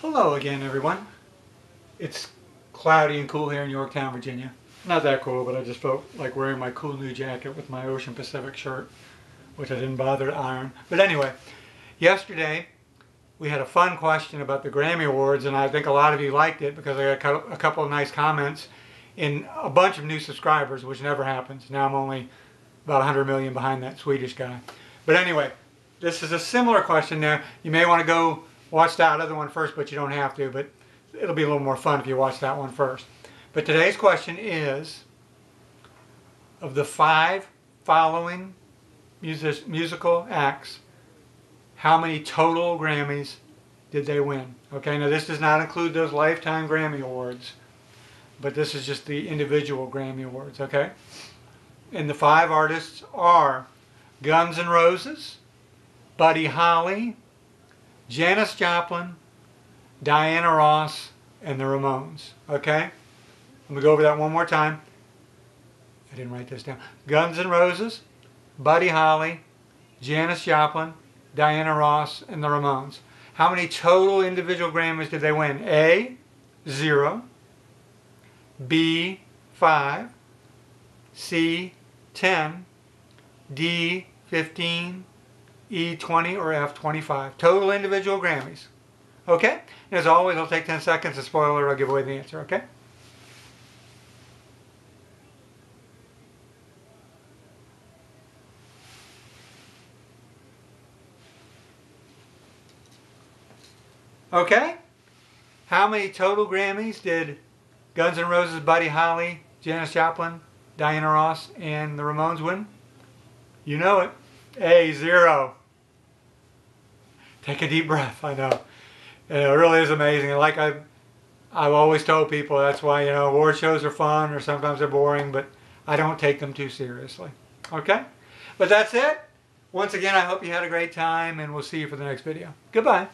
Hello again, everyone. It's cloudy and cool here in Yorktown, Virginia. Not that cool, but I just felt like wearing my cool new jacket with my Ocean Pacific shirt, which I didn't bother to iron. But anyway, yesterday we had a fun question about the Grammy Awards, and I think a lot of you liked it because I got a couple of nice comments and a bunch of new subscribers, which never happens. Now I'm only about 100 million behind that Swedish guy. But anyway, this is a similar question there. You may want to go watch that other one first, but you don't have to. But it'll be a little more fun if you watch that one first. But today's question is, of the five following music, musical acts, how many total Grammys did they win? Okay, now this does not include those Lifetime Grammy Awards, but this is just the individual Grammy Awards, okay? And the five artists are Guns N' Roses, Buddy Holly, Janis Joplin, Diana Ross, and the Ramones. Okay? Let me go over that one more time. I didn't write this down. Guns N' Roses, Buddy Holly, Janis Joplin, Diana Ross, and the Ramones. How many total individual Grammys did they win? A, zero. B, five. C, 10. D, 15. E20 or F25. Total individual Grammys. Okay? And as always, I'll take 10 seconds. A spoiler, I'll give away the answer. Okay? Okay? How many total Grammys did Guns N' Roses, Buddy Holly, Janis Joplin, Diana Ross, and the Ramones win? You know it. A, zero. Take a deep breath. I know. And it really is amazing. And like I've, I've always told people, that's why, you know, award shows are fun or sometimes they're boring, but I don't take them too seriously. Okay? But that's it. Once again, I hope you had a great time and we'll see you for the next video. Goodbye.